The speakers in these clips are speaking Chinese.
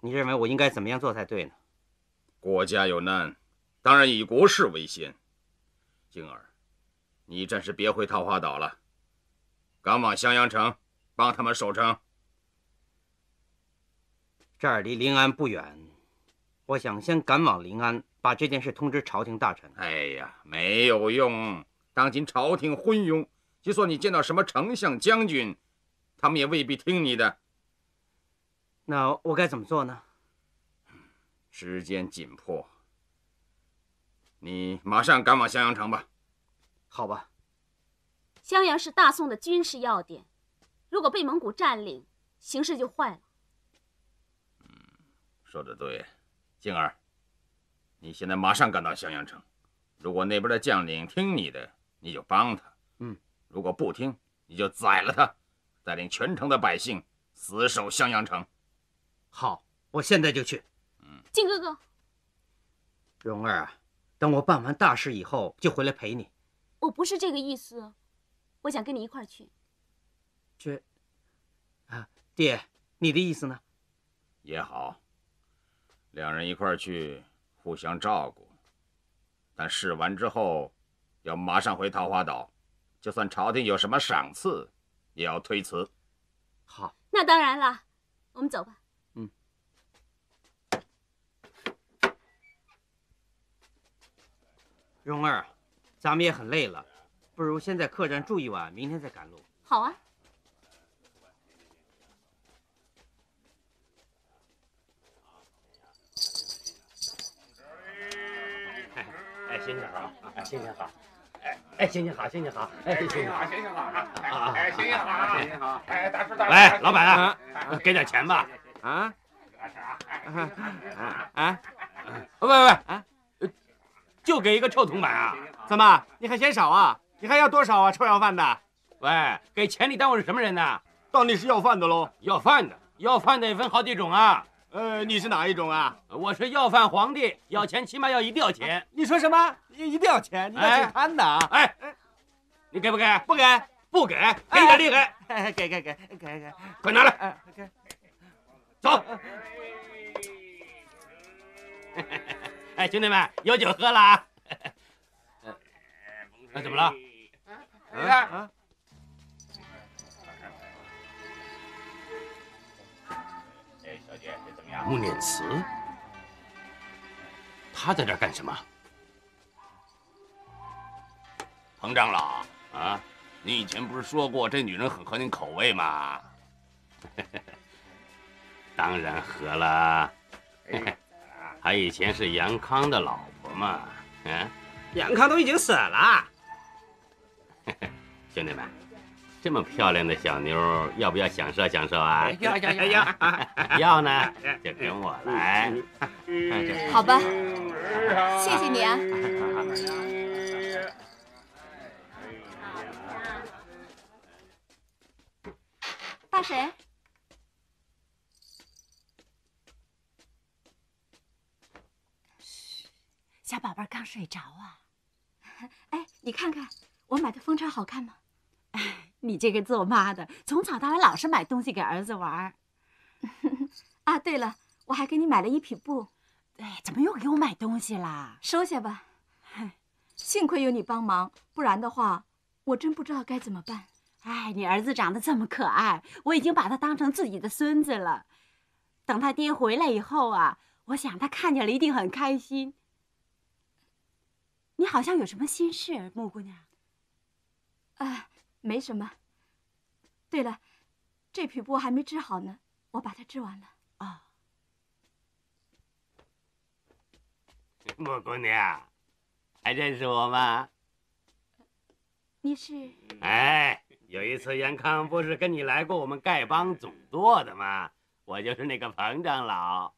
你认为我应该怎么样做才对呢？国家有难，当然以国事为先。静儿，你暂时别回桃花岛了，赶往襄阳城，帮他们守城。这儿离临安不远，我想先赶往临安，把这件事通知朝廷大臣。哎呀，没有用，当今朝廷昏庸，就算你见到什么丞相、将军，他们也未必听你的。那我该怎么做呢？时间紧迫，你马上赶往襄阳城吧。好吧。襄阳是大宋的军事要点，如果被蒙古占领，形势就坏了。嗯，说的对，静儿，你现在马上赶到襄阳城。如果那边的将领听你的，你就帮他；嗯，如果不听，你就宰了他，带领全城的百姓死守襄阳城。好，我现在就去。嗯，靖哥哥，蓉儿啊，等我办完大事以后就回来陪你。我不是这个意思，我想跟你一块儿去。去？啊，爹，你的意思呢？也好，两人一块儿去，互相照顾。但试完之后，要马上回桃花岛，就算朝廷有什么赏赐，也要推辞。好，那当然了，我们走吧。蓉儿，咱们也很累了，不如先在客栈住一晚，明天再赶路。好啊。哎，行行好，哎，行行好，哎哎，行行好，行行好，哎，行行好，行行好啊，哎，行行好啊，行行好，哎，大叔大叔，喂，老板啊，给点钱吧，啊？啊啊！喂喂啊！就给一个臭铜板啊？怎么你还嫌少啊？你还要多少啊？臭要饭的！喂，给钱你当我是什么人呢？当你是要饭的喽？要饭的，要饭的也分好几种啊。呃，你是哪一种啊？我是要饭皇帝，要钱起码要一定要钱。你说什么？一定要钱？你那挺贪的啊！哎，你给不给？不给，不给，给点厉害！给给给给给给，快拿来！给，走。哎，兄弟们，有酒喝了啊！那怎么了？啊？哎，小姐，这怎么样？穆念慈，他在这儿干什么？彭长老啊，你以前不是说过这女人很合您口味吗？当然合了。她以前是杨康的老婆嘛，嗯，杨康都已经死了。兄弟们，这么漂亮的小妞，要不要享受享受啊？要要要要，要 呢就跟我来。好吧，谢谢你啊。大婶。小宝贝刚睡着啊，哎，你看看我买的风车好看吗？哎，你这个做妈的，从早到晚老是买东西给儿子玩。啊，对了，我还给你买了一匹布。哎，怎么又给我买东西啦？收下吧。幸亏有你帮忙，不然的话，我真不知道该怎么办。哎，你儿子长得这么可爱，我已经把他当成自己的孙子了。等他爹回来以后啊，我想他看见了一定很开心。你好像有什么心事，穆姑娘？啊，没什么。对了，这匹布还没织好呢，我把它织完了。哦，穆姑娘，还认识我吗？你是？哎，有一次元康不是跟你来过我们丐帮总舵的吗？我就是那个彭长老。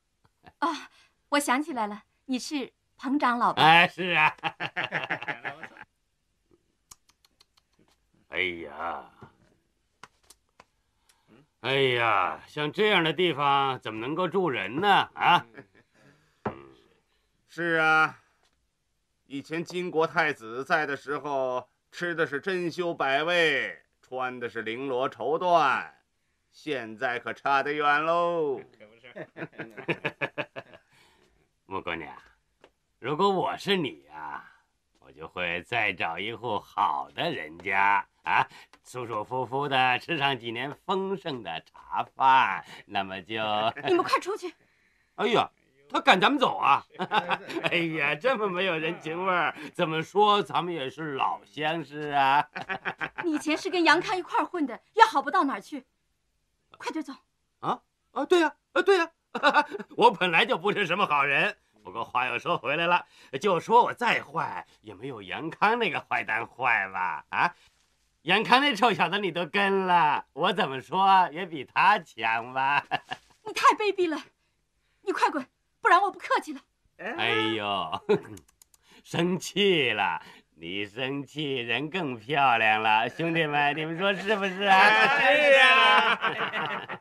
哦，我想起来了，你是。彭长老吧？哎，是啊。哎呀，哎呀，像这样的地方怎么能够住人呢？啊？是啊，以前金国太子在的时候，吃的是珍馐百味，穿的是绫罗绸缎，现在可差得远喽。可不是木姑娘，如果我是你呀、我就会再找一户好的人家啊，舒舒服服的吃上几年丰盛的茶饭，那么就 你们快出去！哎呀，他赶咱们走啊！哎呀，这么没有人情味儿，怎么说咱们也是老相识啊！你以前是跟杨康一块儿混的，也好不到哪儿去。快点走！啊，对呀、啊，对呀、我本来就不是什么好人。不过话又说回来了，就说我再坏，也没有杨康那个坏蛋坏吧？啊，杨康那臭小子你都跟了，我怎么说也比他强吧？你太卑鄙了！你快滚，不然我不客气了。哎呦，生气了！你生气，人更漂亮了。兄弟们，你们说是不是啊？是呀。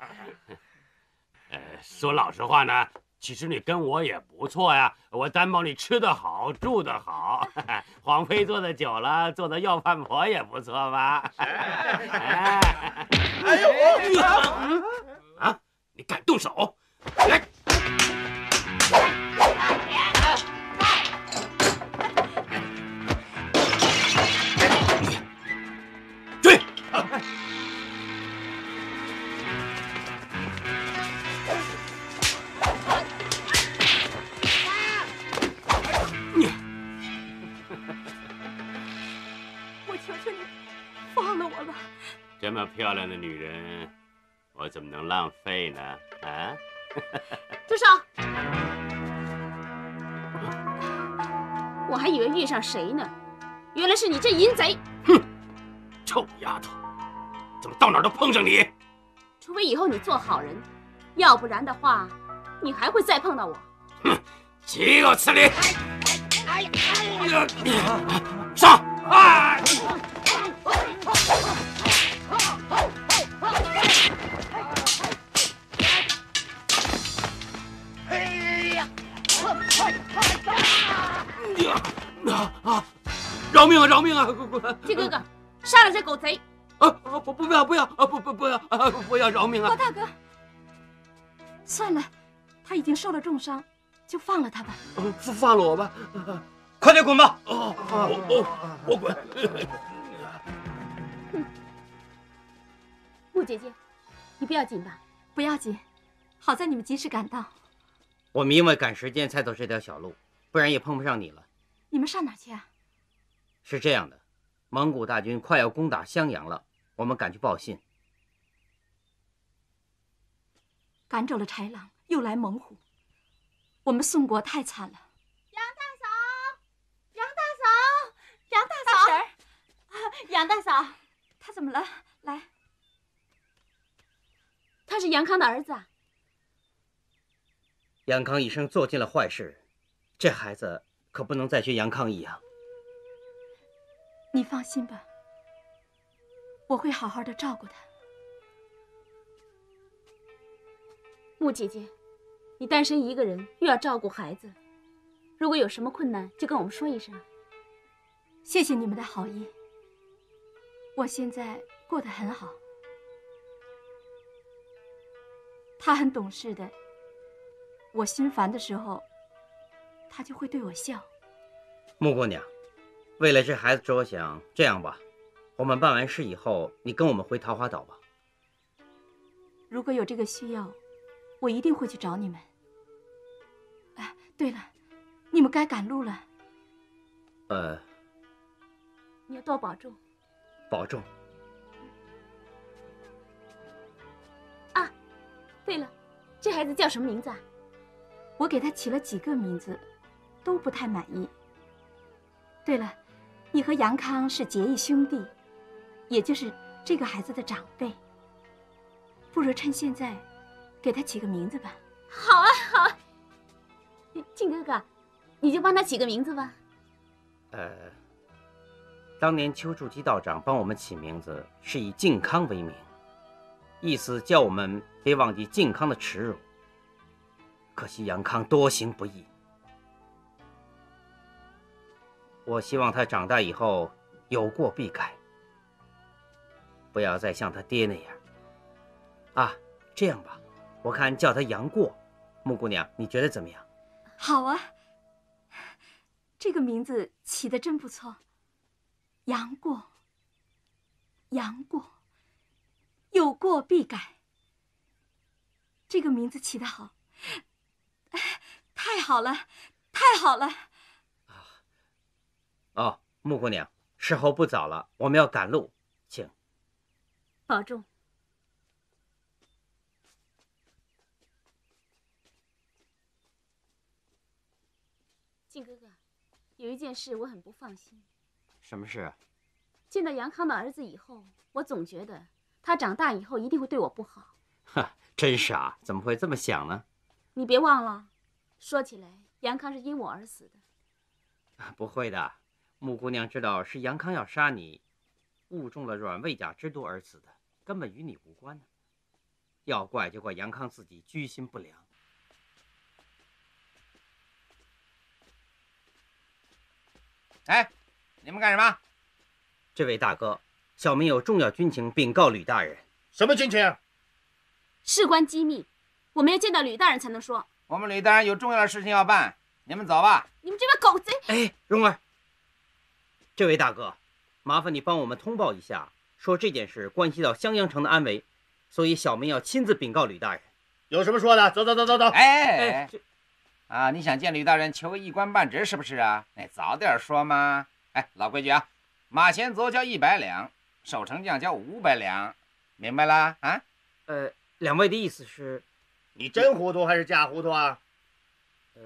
呃，说老实话呢，其实你跟我也不错呀。我担保你吃得好，住得好，皇妃做的久了，做的要饭婆也不错吧？哎，哎呦，啊，你敢动手？来！追！这么漂亮的女人，我怎么能浪费呢？啊！住手！我还以为遇上谁呢，原来是你这淫贼！哼臭丫头，怎么到哪儿都碰上你？除非以后你做好人，要不然的话，你还会再碰到我。哼岂有此理！上！哎！啊啊！饶命啊！饶命啊！金哥哥，杀了这狗贼！啊啊！不不不要不要啊！不不不要啊！不要饶命啊！郭大哥，算了，他已经受了重伤，就放了他吧。放放了我吧！快点滚吧！哦，我我我滚！穆姐姐，你不要紧吧？不要紧，好在你们及时赶到。我们因为赶时间才走这条小路，不然也碰不上你了。你们上哪去啊？是这样的，蒙古大军快要攻打襄阳了，我们赶去报信。赶走了豺狼，又来猛虎，我们宋国太惨了。杨大嫂，杨大嫂，杨大嫂，婶儿，杨大嫂，他怎么了？来，他是杨康的儿子啊！杨康一生做尽了坏事，这孩子可不能再学杨康一样。你放心吧，我会好好的照顾他。穆姐姐，你单身一个人，又要照顾孩子，如果有什么困难，就跟我们说一声。谢谢你们的好意，我现在过得很好。他很懂事的，我心烦的时候，他就会对我笑。穆姑娘，为了这孩子着想，这样吧，我们办完事以后，你跟我们回桃花岛吧。如果有这个需要，我一定会去找你们。哎，对了，你们该赶路了。呃，你要多保重。保重。啊，对了，这孩子叫什么名字啊？我给他起了几个名字，都不太满意。对了，你和杨康是结义兄弟，也就是这个孩子的长辈。不如趁现在，给他起个名字吧。好啊，好啊。靖哥哥，你就帮他起个名字吧。呃，当年丘处机道长帮我们起名字，是以靖康为名，意思叫我们别忘记靖康的耻辱。可惜杨康多行不义，我希望他长大以后有过必改，不要再像他爹那样。啊，这样吧，我看叫他杨过木姑娘，你觉得怎么样？好啊，这个名字起的真不错。杨过，杨过，有过必改。这个名字起得好，太好了，太好了！哦，穆姑娘，时候不早了，我们要赶路，请保重。靖哥哥，有一件事我很不放心。什么事？见到杨康的儿子以后，我总觉得他长大以后一定会对我不好。哈，真傻，怎么会这么想呢？你别忘了，说起来，杨康是因我而死的。不会的，木姑娘知道是杨康要杀你，误中了软猬甲之毒而死的，根本与你无关呢。要怪就怪杨康自己居心不良。哎，你们干什么？这位大哥，小民有重要军情禀告吕大人。什么军情？事关机密，我们要见到吕大人才能说。我们吕大人有重要的事情要办，你们走吧。你们这帮狗贼！哎，蓉儿，这位大哥，麻烦你帮我们通报一下，说这件事关系到襄阳城的安危，所以小民要亲自禀告吕大人。有什么说的？走走走走走。哎哎，啊，你想见吕大人求个一官半职是不是啊？哎，早点说嘛。哎，老规矩啊，马前卒交一百两，守城将交五百两，明白了啊？呃，两位的意思是，你真糊涂还是假糊涂啊？呃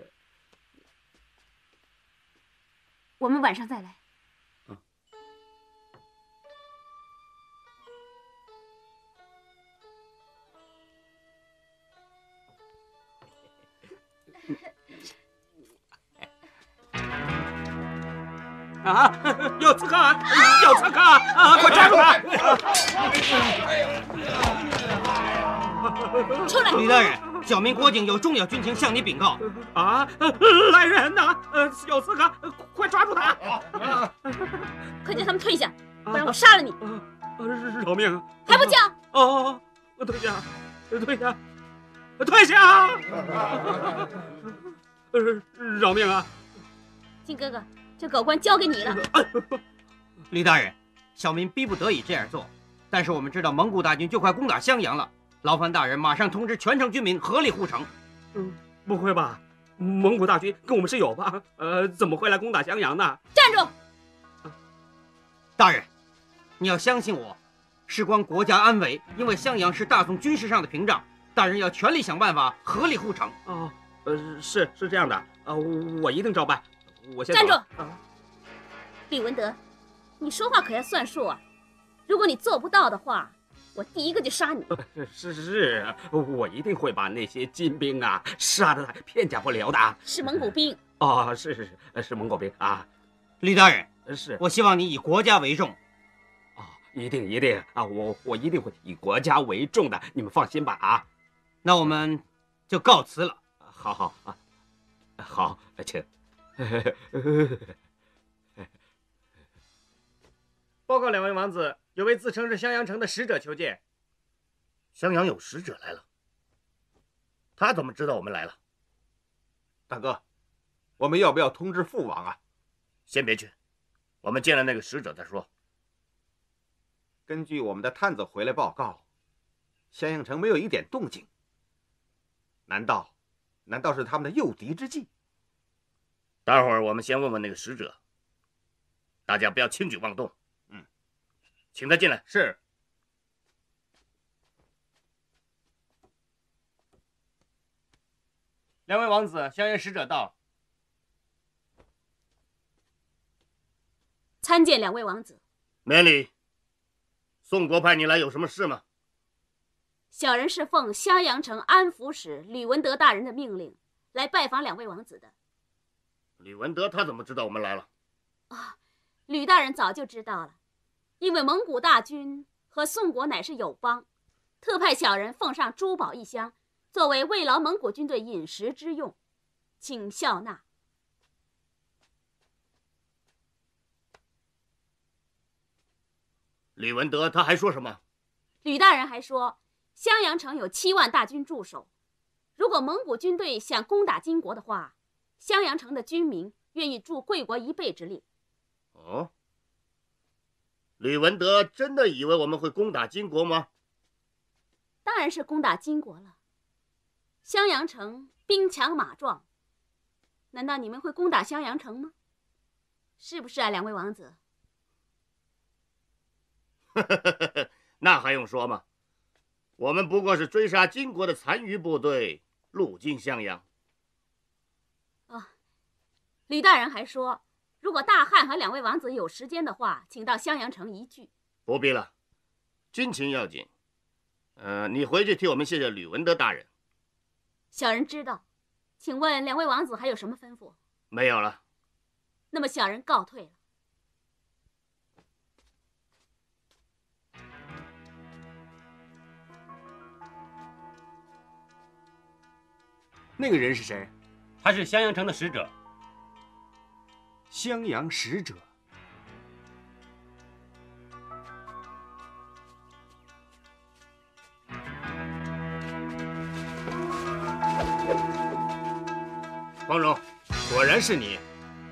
我们晚上再来。啊，有刺客！有刺客！啊，快抓住他！出来！李大人，小民郭靖有重要军情向你禀告。啊，来人呐！呃，有刺客，快抓住他！快叫他们退下，不然我杀了你！饶命！还不叫？哦，退下，退下，退下！呃，饶命啊！靖哥哥，这狗官交给你了。李大人，小民逼不得已这样做，但是我们知道蒙古大军就快攻打襄阳了，劳烦大人马上通知全城军民合力护城。嗯，不会吧？蒙古大军跟我们是友吧，呃，怎么会来攻打襄阳呢？站住！大人，你要相信我，事关国家安危，因为襄阳是大宋军事上的屏障，大人要全力想办法合力护城。哦，呃，是是这样的，呃，我一定照办。我先站住！啊李文德，你说话可要算数啊！如果你做不到的话，我第一个就杀你。是是是，我一定会把那些金兵啊杀得片甲不留的。是蒙古兵。哦，是是是，是蒙古兵啊。李大人，是我希望你以国家为重。哦，一定一定啊，我我一定会以国家为重的，你们放心吧啊。那我们就告辞了。好好啊，好，请。报告两位王子，有位自称是襄阳城的使者求见。襄阳有使者来了，他怎么知道我们来了？大哥，我们要不要通知父王啊？先别去，我们见了那个使者再说。根据我们的探子回来报告，襄阳城没有一点动静。难道，难道是他们的诱敌之计？待会儿我们先问问那个使者，大家不要轻举妄动。嗯，请他进来。是。两位王子，襄阳使者到。参见两位王子。免礼。宋国派你来有什么事吗？小人是奉襄阳城安抚使吕文德大人的命令来拜访两位王子的。吕文德他怎么知道我们来了？啊，吕大人早就知道了，因为蒙古大军和宋国乃是友邦，特派小人奉上珠宝一箱，作为慰劳蒙古军队饮食之用，请笑纳。吕文德他还说什么？吕大人还说，襄阳城有七万大军驻守，如果蒙古军队想攻打金国的话，襄阳城的军民愿意助贵国一臂之力。哦，吕文德真的以为我们会攻打金国吗？当然是攻打金国了。襄阳城兵强马壮，难道你们会攻打襄阳城吗？是不是啊，两位王子？那还用说吗？我们不过是追杀金国的残余部队，路经襄阳。哦，吕大人还说，如果大汉和两位王子有时间的话，请到襄阳城一聚。不必了，军情要紧。呃，你回去替我们谢谢吕文德大人。小人知道，请问两位王子还有什么吩咐？没有了。那么小人告退了。那个人是谁？他是襄阳城的使者。襄阳使者。王荣，果然是你，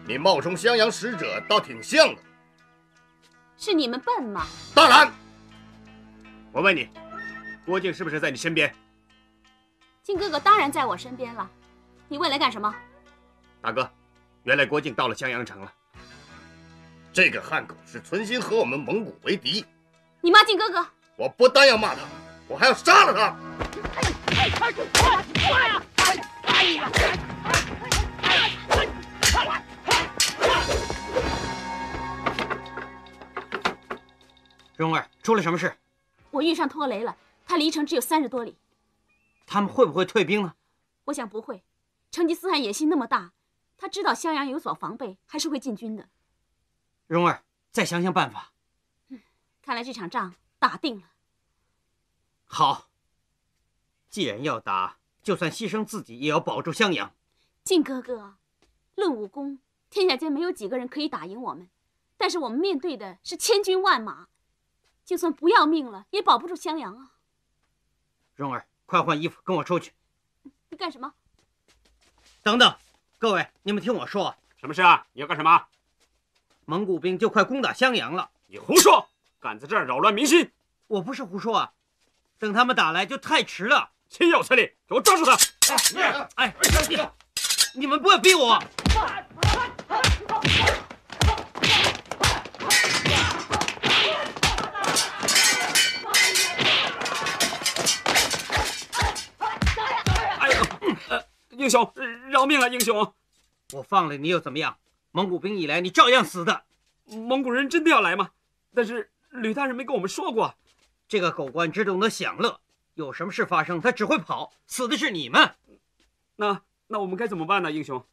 你冒充襄阳使者，倒挺像的。是你们笨吗？当然。我问你，郭靖是不是在你身边？靖哥哥当然在我身边了。你问来干什么？大哥，原来郭靖到了襄阳城了。这个汉狗是存心和我们蒙古为敌。你骂靖哥哥？我不但要骂他，我还要杀了他。哎哎，快快呀！哎呀！蓉儿，出了什么事？我遇上拖雷了，他离城只有三十多里。他们会不会退兵呢？我想不会。成吉思汗野心那么大，他知道襄阳有所防备，还是会进军的。蓉儿，再想想办法。嗯，看来这场仗打定了。好，既然要打，就算牺牲自己也要保住襄阳。靖哥哥，论武功，天下间没有几个人可以打赢我们，但是我们面对的是千军万马，就算不要命了，也保不住襄阳啊。蓉儿，快换衣服，跟我出去。你干什么？等等，各位，你们听我说，什么事啊？你要干什么？蒙古兵就快攻打襄阳了。你胡说！敢在这儿扰乱民心！我不是胡说啊，等他们打来就太迟了。岂有此理！给我抓住他！哎哎，你们不要逼我！英雄，饶命啊，英雄！我放了你又怎么样？蒙古兵一来，你照样死的。蒙古人真的要来吗？但是吕大人没跟我们说过。这个狗官只懂得享乐，有什么事发生，他只会跑，死的是你们。那那我们该怎么办呢，英雄？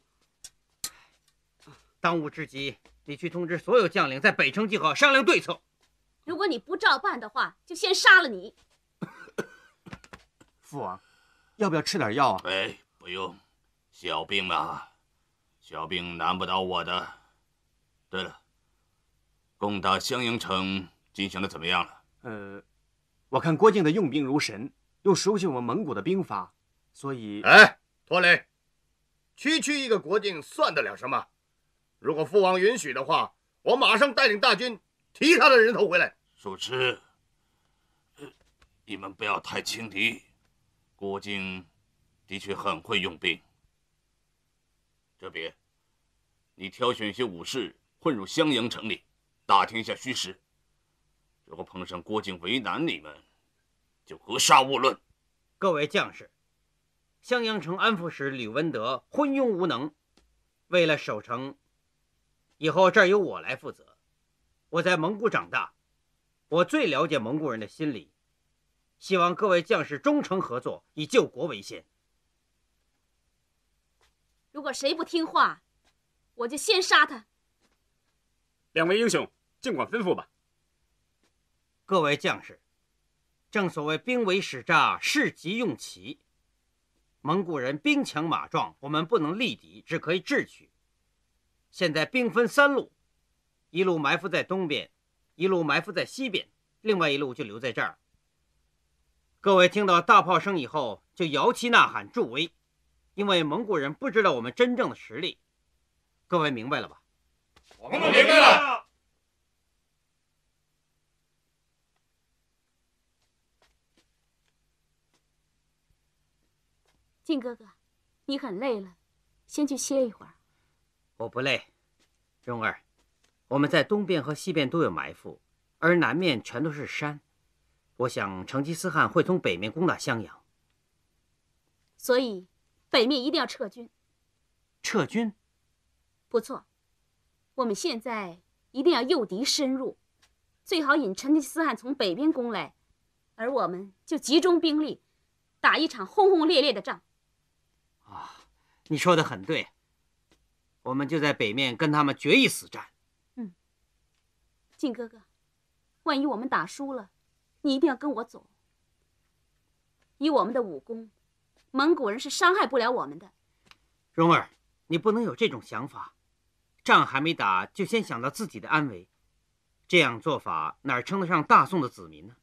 当务之急，你去通知所有将领在北城集合，商量对策。如果你不照办的话，就先杀了你。父王，要不要吃点药啊？哎，不用，小病嘛，小病难不倒我的。对了，攻打襄阳城进行的怎么样了？呃，我看郭靖的用兵如神，又熟悉我们蒙古的兵法，所以……哎，拖雷，区区一个国境算得了什么？如果父王允许的话，我马上带领大军提他的人头回来。主持，你们不要太轻敌。郭靖的确很会用兵。这边，你挑选一些武士混入襄阳城里，打听一下虚实。如果碰上郭靖为难你们，就格杀勿论。各位将士，襄阳城安抚使吕文德昏庸无能，为了守城，以后这儿由我来负责。我在蒙古长大，我最了解蒙古人的心理。希望各位将士忠诚合作，以救国为先。如果谁不听话，我就先杀他。两位英雄，尽管吩咐吧。各位将士，正所谓兵为使诈，士急用奇。蒙古人兵强马壮，我们不能力敌，只可以智取。现在兵分三路，一路埋伏在东边，一路埋伏在西边，另外一路就留在这儿。各位听到大炮声以后，就摇旗呐喊助威，因为蒙古人不知道我们真正的实力。各位明白了吧？我们明白了。靖哥哥，你很累了，先去歇一会儿。我不累，蓉儿，我们在东边和西边都有埋伏，而南面全都是山。我想成吉思汗会从北面攻打襄阳，所以北面一定要撤军。撤军？不错，我们现在一定要诱敌深入，最好引成吉思汗从北边攻来，而我们就集中兵力，打一场轰轰烈烈的仗。啊，你说的很对，我们就在北面跟他们决一死战。嗯，靖哥哥，万一我们打输了，你一定要跟我走。以我们的武功，蒙古人是伤害不了我们的。蓉儿，你不能有这种想法，仗还没打就先想到自己的安危，这样做法哪称得上大宋的子民呢？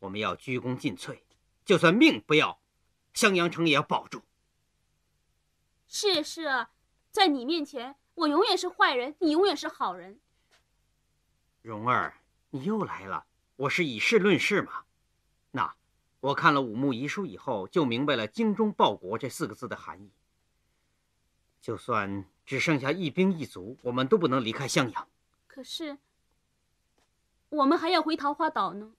我们要鞠躬尽瘁，就算命不要，襄阳城也要保住。是是啊，在你面前，我永远是坏人，你永远是好人。蓉儿，你又来了，我是以事论事嘛。那我看了武穆遗书以后，就明白了“精忠报国”这四个字的含义。就算只剩下一兵一卒，我们都不能离开襄阳。可是，我们还要回桃花岛呢。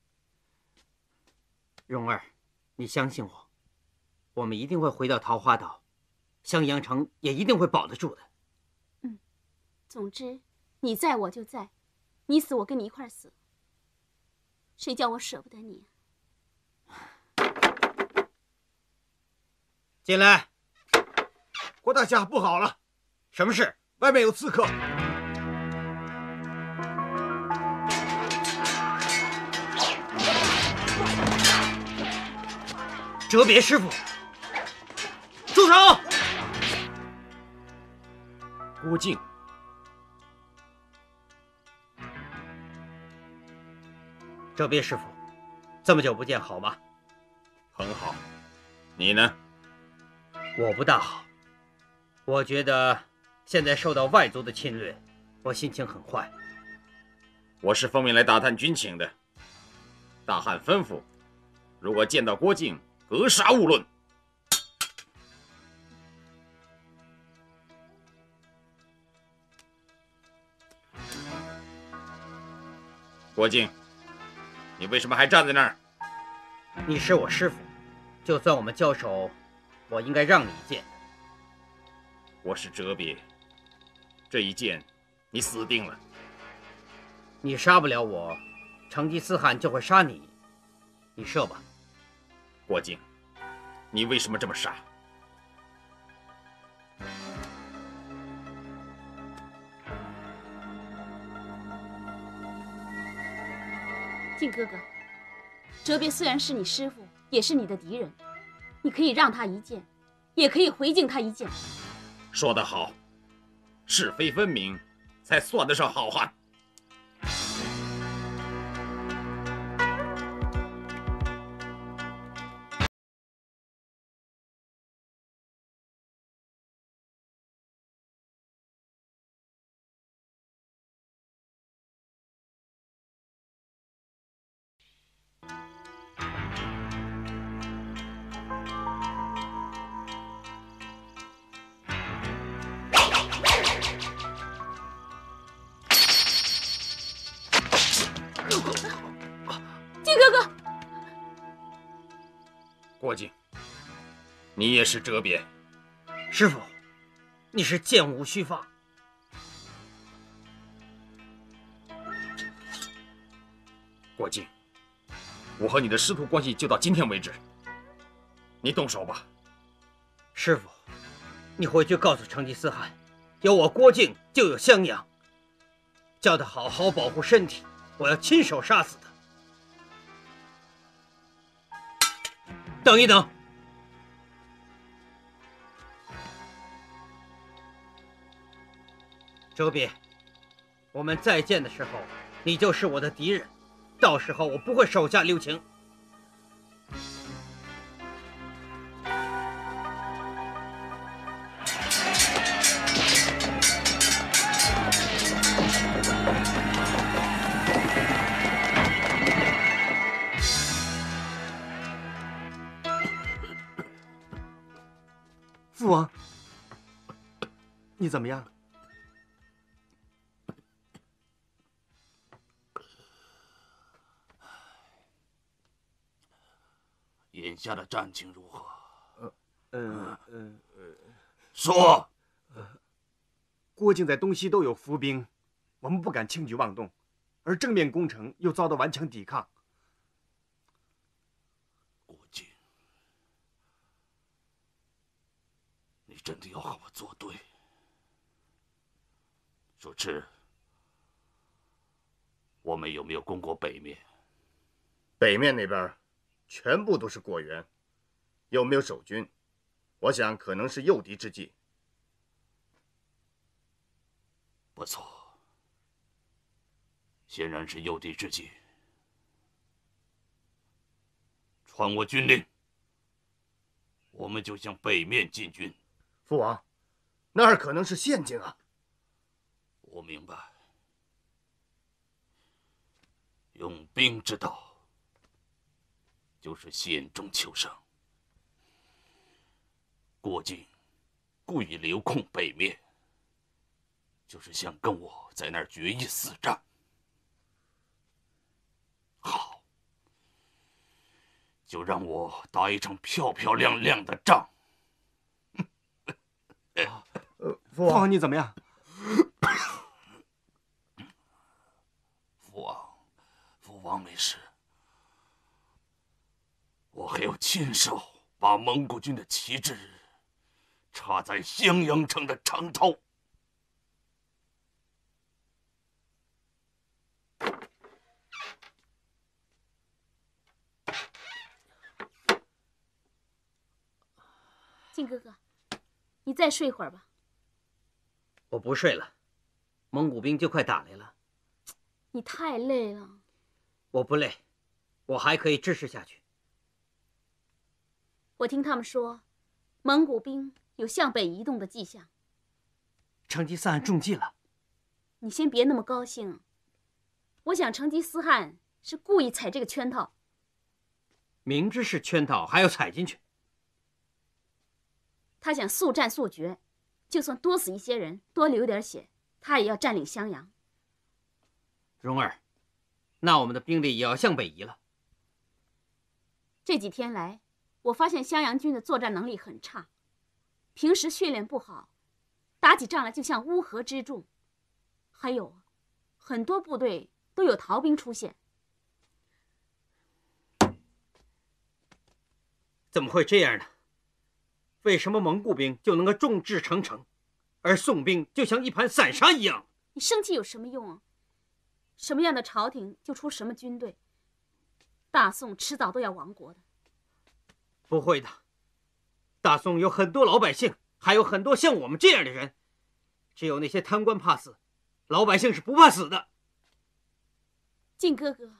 蓉儿，你相信我，我们一定会回到桃花岛。襄阳城也一定会保得住的。嗯，总之，你在我就在，你死我跟你一块死。谁叫我舍不得你？进来，郭大侠，不好了！什么事？外面有刺客。哲别师傅，住手！郭靖，哲别师傅，这么久不见，好吗？很好。你呢？我不大好。我觉得现在受到外族的侵略，我心情很坏。我是奉命来打探军情的。大汉吩咐，如果见到郭靖，格杀勿论。郭靖，你为什么还站在那儿？你是我师傅，就算我们交手，我应该让你一剑。我是哲别，这一剑，你死定了。你杀不了我，成吉思汗就会杀你。你射吧。郭靖，你为什么这么傻？靖哥哥，哲别虽然是你师傅，也是你的敌人，你可以让他一剑，也可以回敬他一剑。说得好，是非分明，才算得上好汉。郭靖，你也是哲别。师傅，你是剑无虚发。郭靖，我和你的师徒关系就到今天为止，你动手吧。师傅，你回去告诉成吉思汗，有我郭靖就有襄阳，叫他好好保护身体，我要亲手杀死他。等一等，周斌，我们再见的时候，你就是我的敌人，到时候我不会手下留情。你怎么样？眼下的战情如何？呃，呃，呃，说。郭靖在东西都有伏兵，我们不敢轻举妄动，而正面攻城又遭到顽强抵抗。郭靖，你真的要和我作对？主持，我们有没有攻过北面？北面那边全部都是果园，有没有守军？我想可能是诱敌之计。不错，显然是诱敌之计。传我军令，我们就向北面进军。父王，那儿可能是陷阱啊！我明白，用兵之道就是险中求胜。郭靖故意留空北面。就是想跟我在那儿决一死战。好，就让我打一场漂漂亮亮的仗。父王，你怎么样？父王，父王没事。我还要亲手把蒙古军的旗帜插在襄阳城的城头。靖哥哥，你再睡会儿吧。我不睡了，蒙古兵就快打来了。你太累了。我不累，我还可以支持下去。我听他们说，蒙古兵有向北移动的迹象。成吉思汗中计了。你先别那么高兴。我想成吉思汗是故意踩这个圈套。明知是圈套，还要踩进去。他想速战速决，就算多死一些人，多流点血，他也要占领襄阳。蓉儿，那我们的兵力也要向北移了。这几天来，我发现襄阳军的作战能力很差，平时训练不好，打起仗来就像乌合之众。还有，很多部队都有逃兵出现。怎么会这样呢？为什么蒙古兵就能够众志成城，而宋兵就像一盘散沙一样？你生气有什么用啊？什么样的朝廷就出什么军队。大宋迟早都要亡国的。不会的，大宋有很多老百姓，还有很多像我们这样的人。只有那些贪官怕死，老百姓是不怕死的。靖哥哥，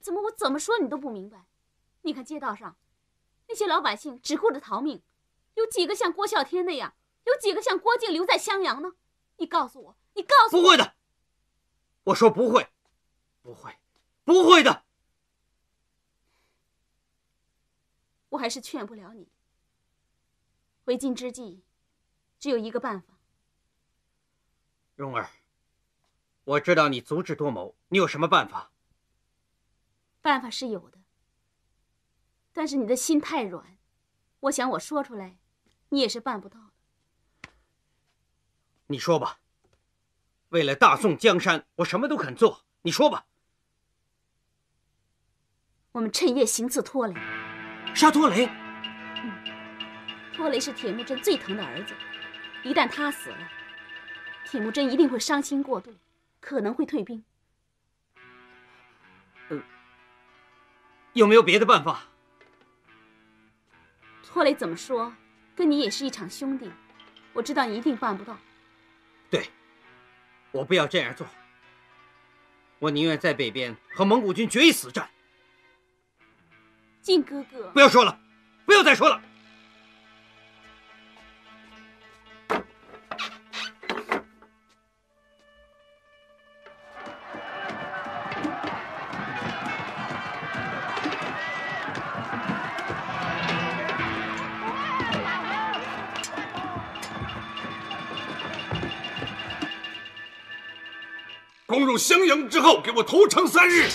怎么我怎么说你都不明白？你看街道上那些老百姓只顾着逃命。有几个像郭啸天那样？有几个像郭靖留在襄阳呢？你告诉我，你告诉我，不会的。我说不会，不会，不会的。我还是劝不了你。为今之计，只有一个办法。蓉儿，我知道你足智多谋，你有什么办法？办法是有的，但是你的心太软，我想我说出来。你也是办不到的。你说吧，为了大宋江山，我什么都肯做。你说吧。我们趁夜行刺拖雷，杀拖雷。嗯，拖雷是铁木真最疼的儿子，一旦他死了，铁木真一定会伤心过度，可能会退兵。嗯，有没有别的办法？拖雷怎么说？跟你也是一场兄弟，我知道你一定办不到。对，我不要这样做。我宁愿在北边和蒙古军决一死战。靖哥哥，不要说了，不要再说了。攻入襄阳之后，给我屠城三日。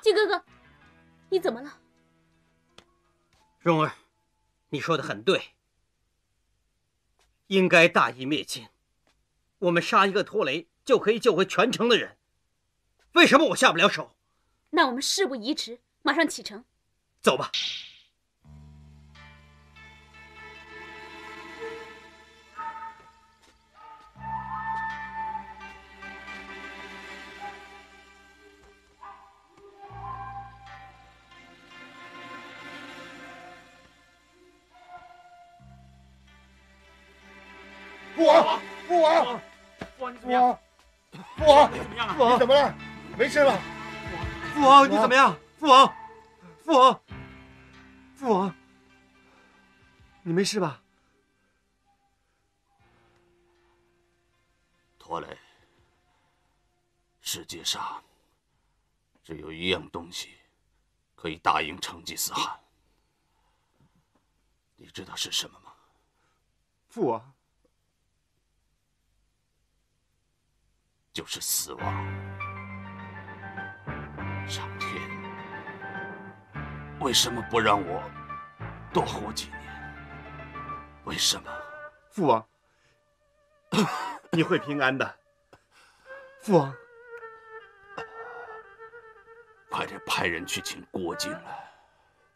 靖哥哥，你怎么了？蓉儿，你说的很对，应该大义灭亲。我们杀一个拖雷就可以救回全城的人，为什么我下不了手？那我们事不宜迟，马上启程。走吧。父王，父王，父王你怎么样？父王，你怎么样啊？你怎么了？没事吧？父王你怎么样？父王，父王，父王，你没事吧？拖雷，世界上只有一样东西可以打赢成吉思汗，你知道是什么吗？父王，就是死亡。上天为什么不让我多活几年？为什么？父王，你会平安的。父王，快点派人去请郭靖来。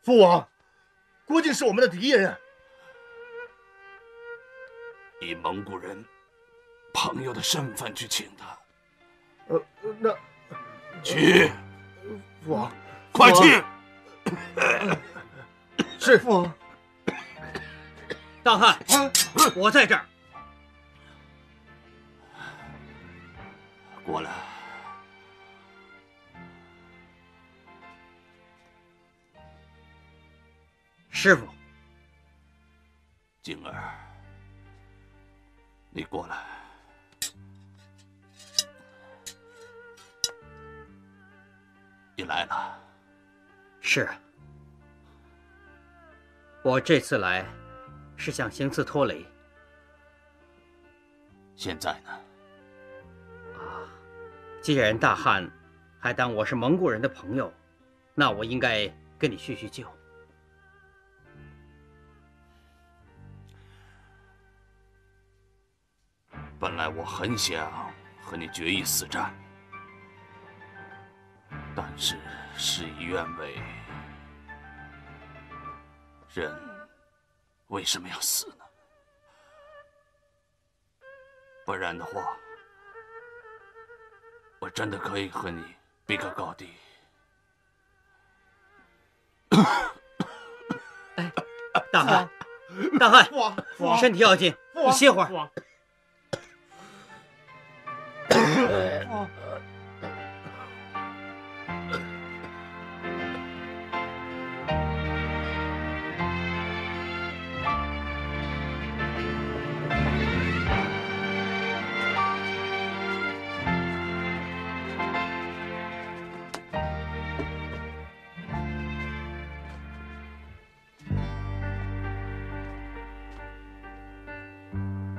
父王，郭靖是我们的敌人。以蒙古人朋友的身份去请他。呃，那去。父王，快去！是父王。大汉，我在这儿。过来。师傅，静儿，你过来。你来了。是。我这次来，是想行刺托雷。现在呢？啊，既然大汉还当我是蒙古人的朋友，那我应该跟你叙叙旧。本来我很想和你决一死战，但是事与愿违。人为什么要死呢？不然的话，我真的可以和你比个高低。哎，大汉，大汉，父王，父王，身体要紧，你歇会儿。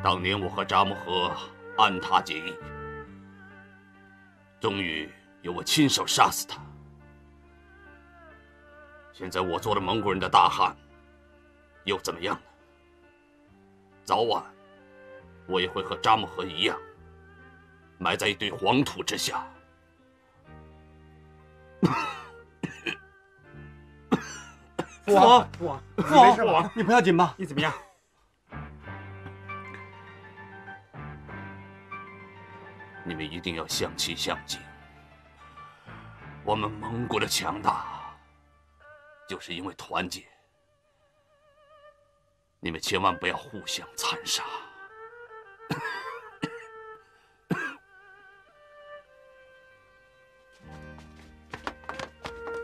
当年我和扎木合安他结义，终于由我亲手杀死他。现在我做了蒙古人的大汉，又怎么样呢？早晚，我也会和扎木合一样，埋在一堆黄土之下。父王，父王，父王，没事吧？你不要紧吧？你怎么样？你们一定要相亲相近。我们蒙古的强大，就是因为团结。你们千万不要互相残杀。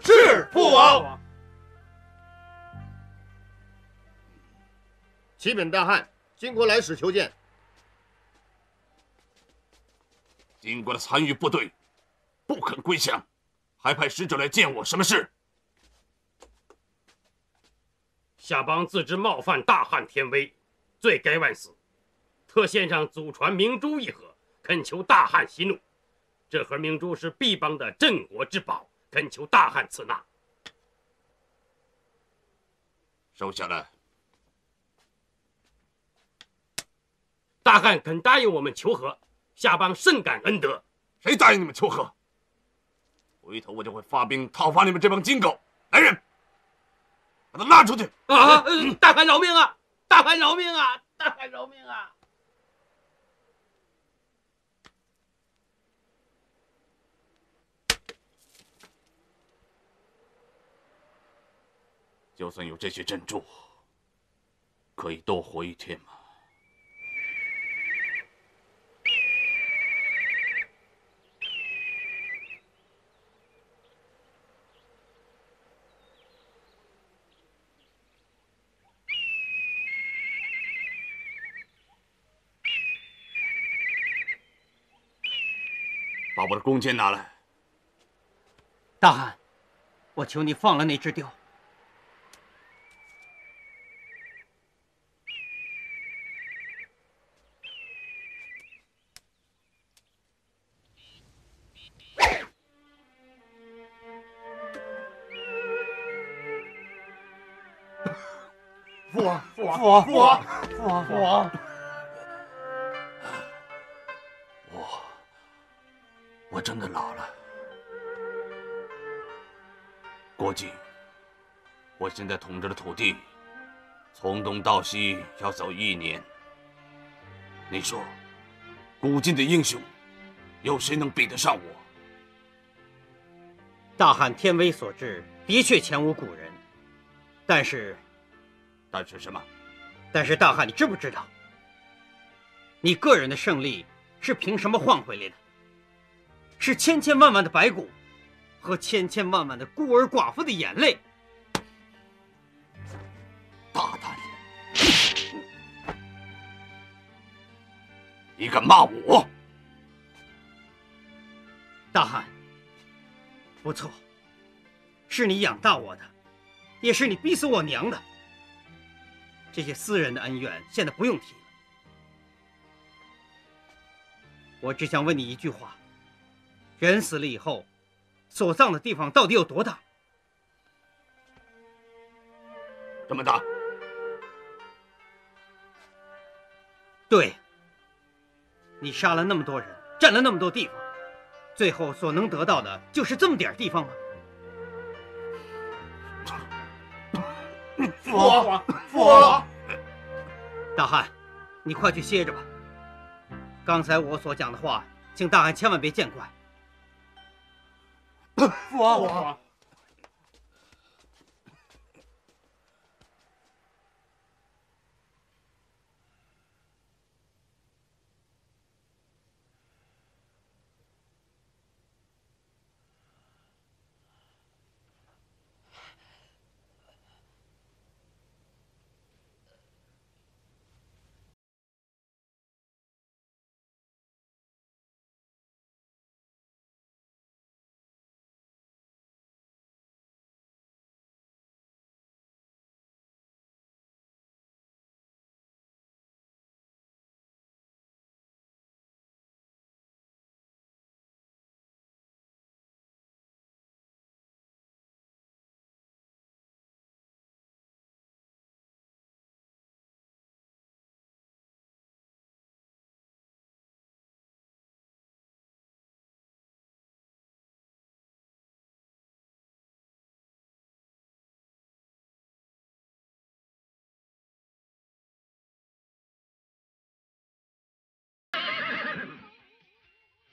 是父王。启禀大汉，金国来使求见。经过了残余部队，不肯归降，还派使者来见我，什么事？夏邦自知冒犯大汉天威，罪该万死，特献上祖传明珠一盒，恳求大汉息怒。这盒明珠是毕邦的镇国之宝，恳求大汉赐纳。收下了。大汉肯答应我们求和，夏邦甚感恩德。谁答应你们求和？回头我就会发兵讨伐你们这帮金狗！来人，把他拉出去！啊！大汉饶命啊！大汉饶命啊！大汉饶命啊！就算有这些珍珠，可以多活一天吗？把我的弓箭拿来！大汗，我求你放了那只雕。现在统治的土地，从东到西要走一年。你说，古今的英雄，有谁能比得上我？大汉天威所至，的确前无古人，但是。但是什么？但是大汉，你知不知道，你个人的胜利是凭什么换回来的？是千千万万的白骨和千千万万的孤儿寡妇的眼泪。大胆人！你敢骂我？大汉，不错，是你养大我的，也是你逼死我娘的。这些私人的恩怨，现在不用提了。我只想问你一句话：人死了以后，所葬的地方到底有多大？这么大？对。你杀了那么多人，占了那么多地方，最后所能得到的就是这么点地方吗？父王，父王，大汉，你快去歇着吧。刚才我所讲的话，请大汉千万别见怪。父王。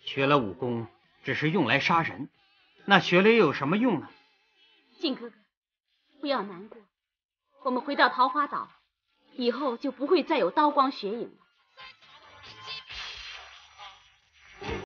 学了武功只是用来杀人，那学了又有什么用呢？靖哥哥，不要难过，我们回到桃花岛，以后就不会再有刀光血影了。